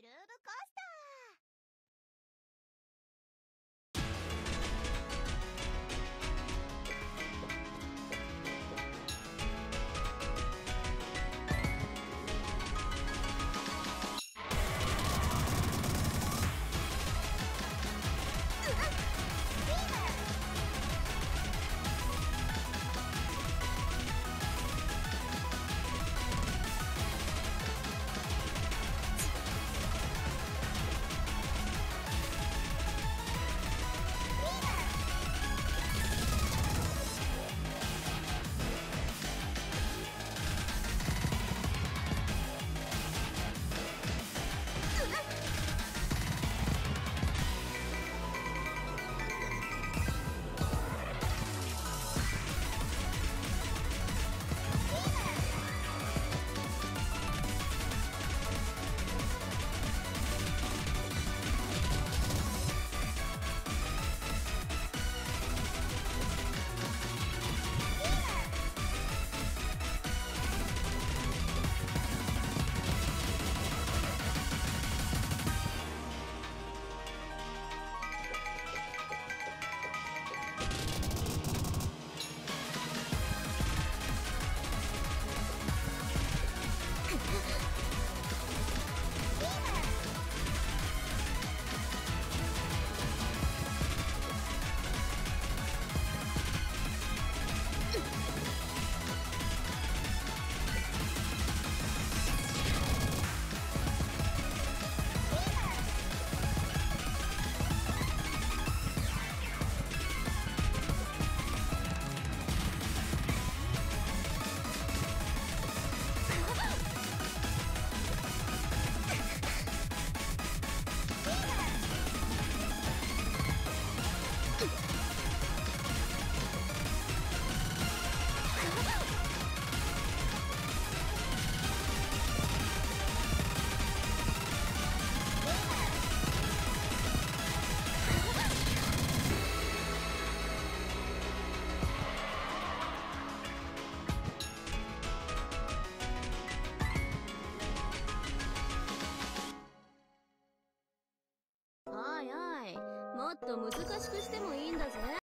グルーブコースター。っと難しくしてもいいんだぜ。